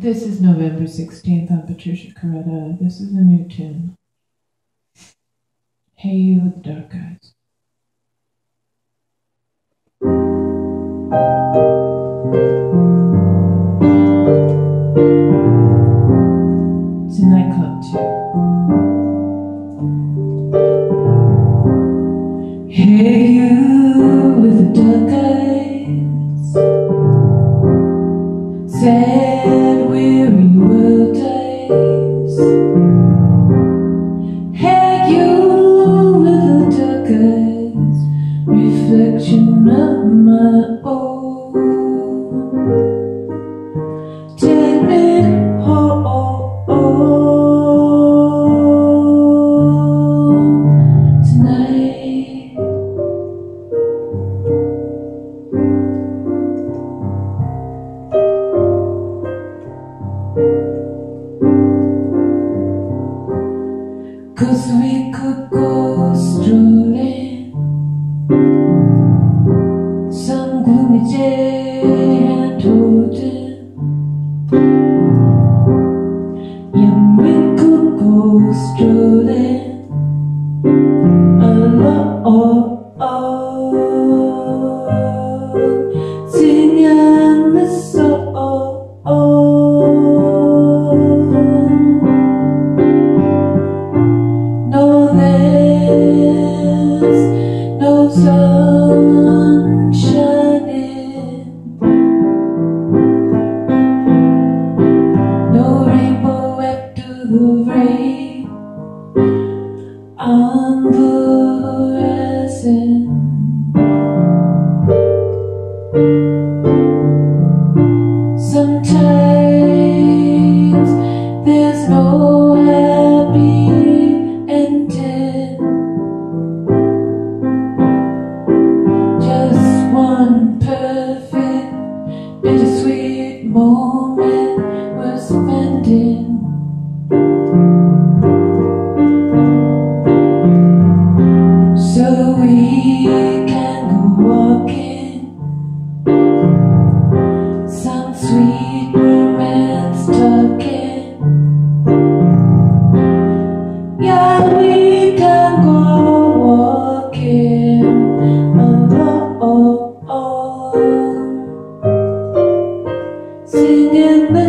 This is November 16th on Patricia Carretta. This is a new tune. Hey You with Dark Eyes. It's a nightclub. Hey you with the dark eyes Sad Reflection of my own. Take me home tonight. Cause we could go strolling Some gloomy day on the horizon. Sometimes there's no happy ending. Just one perfect, bittersweet moment we're spending. Singing this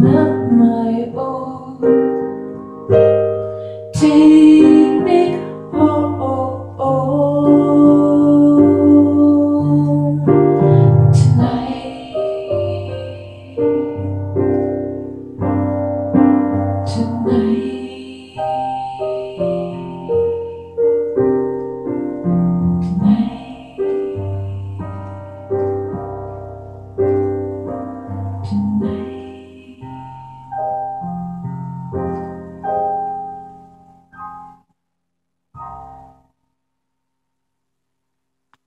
not my